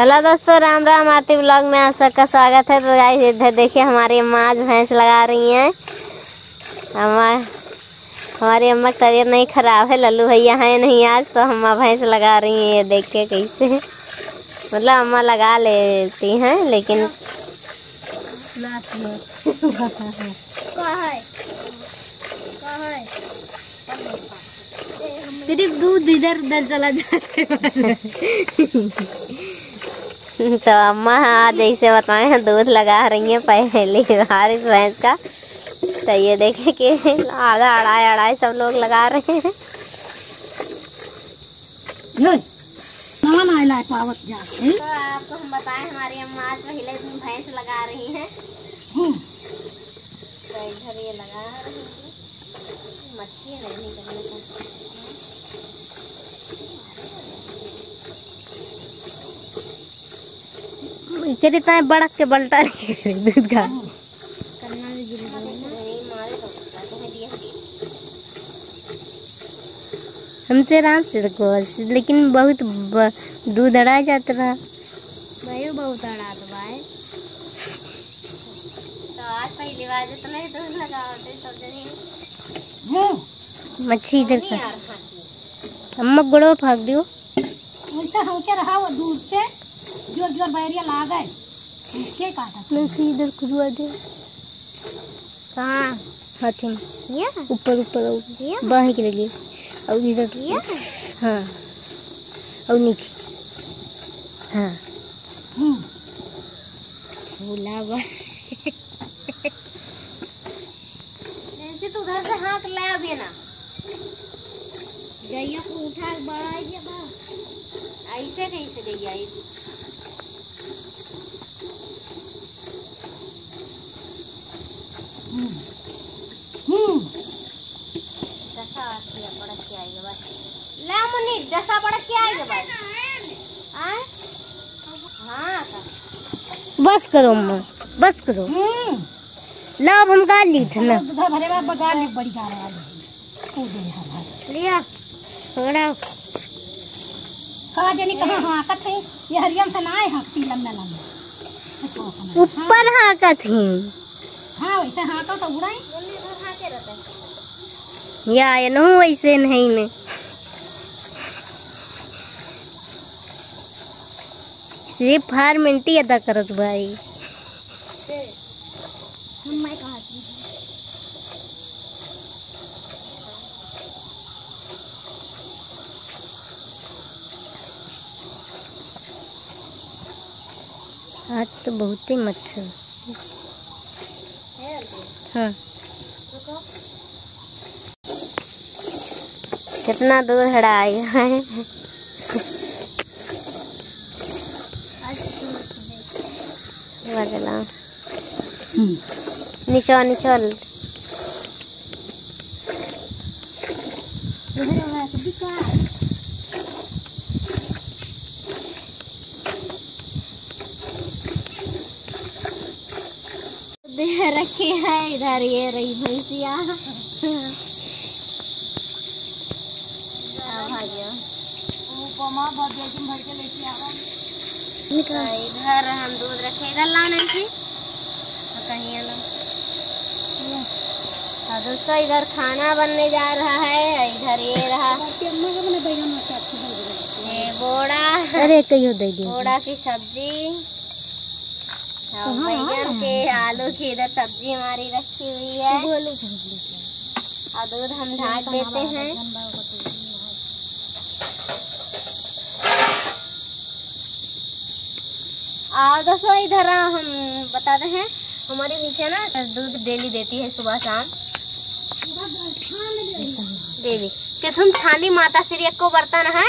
Hello दोस्तों राम राम आरती blog में आप सबका स्वागत है। तो गाइस इधर देखिए हमारी अम्मा आज भैंस लगा रही हैं। अम्मा हमारी अम्मा की तबीयत नहीं खराब है। लल्लू भैया हैं नहीं आज तो अम्मा भैंस लगा रही हैं। ये देख के कैसे मतलब अम्मा लगा लेती हैं लेकिन सिर्फ़ दूध इधर उधर चला जाते तो अम्मा आज जैसे बताए हैं दूध लगा रही हैं पहली बार इस भैंस का। तो ये देखे कि आधा अढ़ाई अढ़ाई सब लोग लगा रहे हैं। तो आपको हम बताएँ हमारी अम्मा आज पहले दिन भैंस लगा रही हैं। तो इधर ये लगा रही हैं। मछली नहीं निकलने फिर इतना बड़क के बल्टा नहीं दूध का। नहीं तो हमसे आराम से रखो लेकिन बहुत ब- दूध अड़ा जाता रहा। भाई बहुत अड़ा तो भाई तो आज पहली बार जो तुम्हें दूध लगाओ जने मच्छी इधर का अम्मा गुड़ो फाक दियो। वैसे हमके रहा वो दूर से? ज़ोर ज़ोर बैरिया ला गए। इधर खुदवा दे। कहाँ? हाथी में। ऊपर ऊपर ये। के लगे और इधर। हाँ। और नीचे। हाँ। भूला बा ऐसे तो उधर से हाँक ले अभी ना गैया को उठा के बढ़ा दिया बा ऐसे कैसे गैया दशा पड़क के आएगा बस ला मुन्नी दशा पड़क के आएगा बस हाँ बस करो अम्मा बस करो। ला अब हम गाल ली थे ना। भरे में बगा ली बड़ी गाड़ वाली लिया पकड़ा कहा जानी कहाँ हाँकत है ये हरियम से ना आए हाँकती लम्बे लम्बे। ऊपर हाँका थी। हाँ वैसे हाँको तो उड़ाई या वैसे नहीं ने सिर्फ़ फार्मेंटी अदा करत भाई। आज तो बहुत ही मच्छर। हाँ। कितना दूर हड़ा है? नीचो नीचो दे रखी है। इधर ये रही भैंसिया। हाँ, भाग्य तो इधर हम दूध रखे इधर लाओ नैन्सी कहीं ये लो। और दोस्तों इधर खाना बनने जा रहा है इधर ये रहा। ये बोड़ा। अरे कहियो दे बोड़ा की सब्ज़ी। बैगन के आलू की इधर सब्ज़ी हमारी रखी हुई है। और दूध हम ढाक देते हैं। और दोस्तों इधर हम बताते हैं। हमारी भैंसिया ना दूध डेली देती है सुबह शाम। डेली क्या तुम छानी माता श्री को बर्तन है?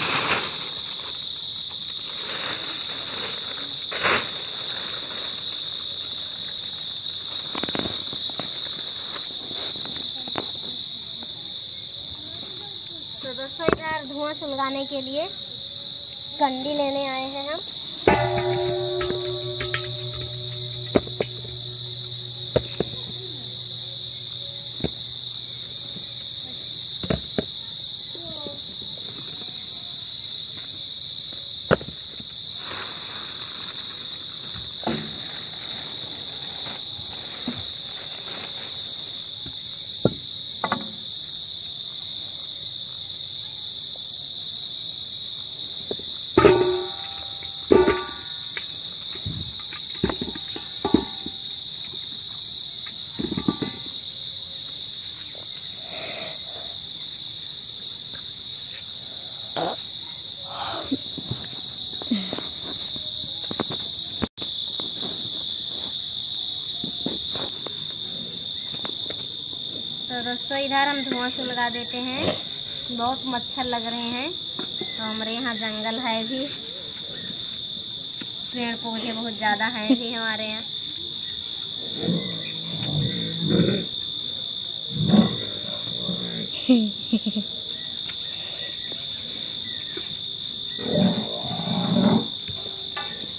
सुलगाने के लिए कंडी लेने आए हैं हम तो दोस्तों इधर हम धुआँ से लगा देते हैं। बहुत मच्छर लग रहे हैं। तो हमारे यहाँ जंगल है भी। पेड़ पौधे बहुत ज़्यादा हैं भी हमारे यहाँ।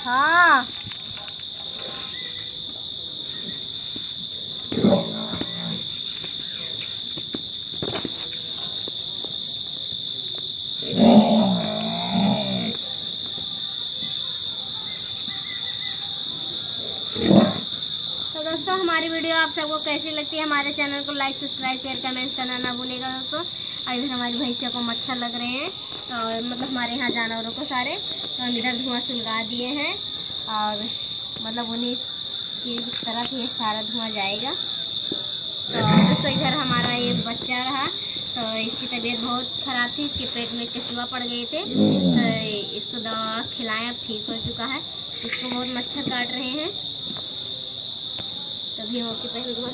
हाँ तो दोस्तों हमारी वीडियो आप सबको कैसी लगती है, हमारे चैनल को लाइक सब्सक्राइब शेयर कमेंट्स करना ना भूलिएगा दोस्तों। और इधर हमारी भैंसियों को मच्छर लग रहे हैं। और मतलब हमारे यहाँ जानवरों को सारे तो हम इधर धुआँ सुलगा दिए हैं। और मतलब उन्हीं की तरफ़ ये सारा धुआँ जाएगा। तो दोस्तों, इधर हमारा ये बच्चा रहा। तो इसकी तबीयत बहुत खराब थी। इसके पेट में कचुआ पड़ गए थे। तो इसको दवा खिलाएँ, अब ठीक हो चुका है। इसको बहुत मच्छर काट रहे हैं। हम आपके पहले धुआँ